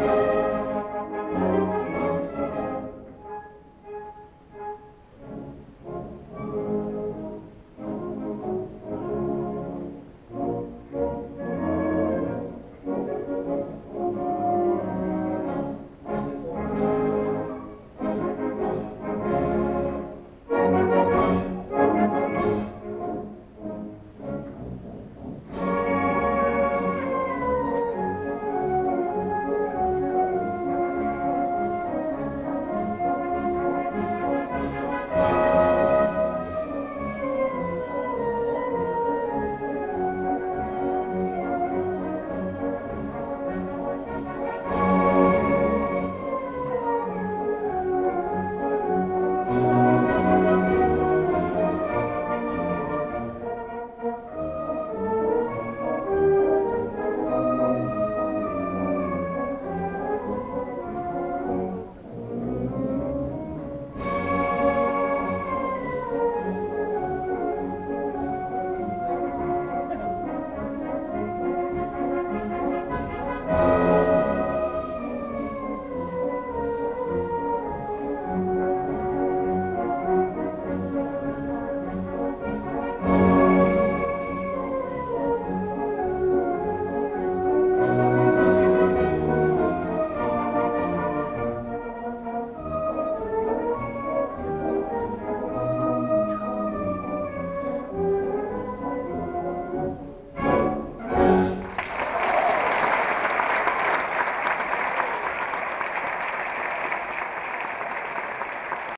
Bye.